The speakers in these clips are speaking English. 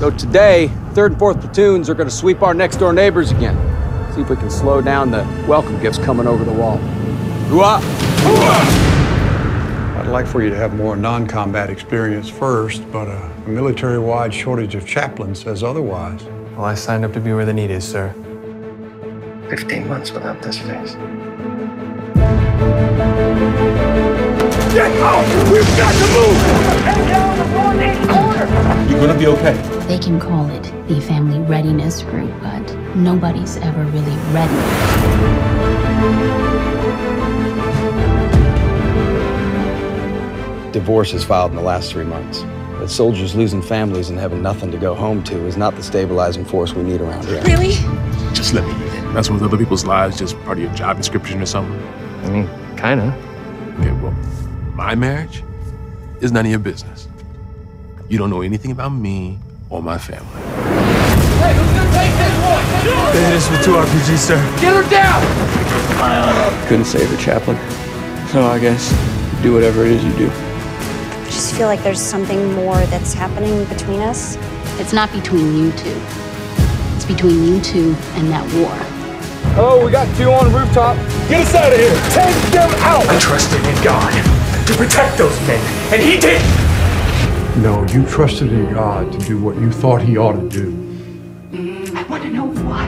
So today, 3rd and 4th platoons are going to sweep our next door neighbors again. See if we can slow down the welcome gifts coming over the wall. Hooah! I'd like for you to have more non-combat experience first, but a, a military-wide shortage of chaplains says otherwise. Well, I signed up to be where the need is, sir. 15 months without this face. Get out! We've got to move! Head down the northeast corner! You're gonna be okay. They can call it the family readiness group, but nobody's ever really ready. Divorce is filed in the last three months. But soldiers losing families and having nothing to go home to is not the stabilizing force we need around here. Really? Just let me in. Messing with other people's lives just part of your job description or something. I mean, kinda. Okay, well, my marriage is none of your business. You don't know anything about me or my family. Hey, who's gonna take this one? They hit us with two RPGs, sir. Get her down! Couldn't save her, chaplain. So I guess do whatever it is you do. I just feel like there's something more that's happening between us. It's not between you two. It's between you two and that war. Oh, we got two on the rooftop. Get us out of here! Take them out! I trusted in God to protect those men, and He did! No, you trusted in God to do what you thought He ought to do. I want to know why.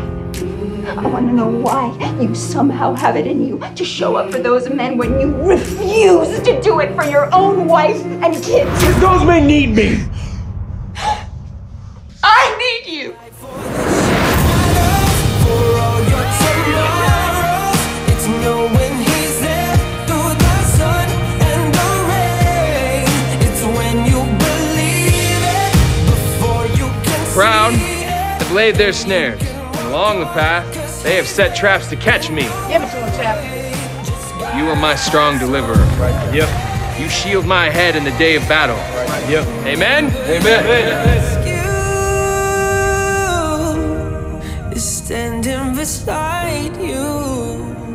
I want to know why you somehow have it in you to show up for those men when you refuse to do it for your own wife and kids. Those men need me! Have laid their snares, and along the path they have set traps to catch me. Give it to him, Chap. You are my strong deliverer. Right. Yep. You shield my head in the day of battle. Right. Yep. Amen? Amen. Standing beside you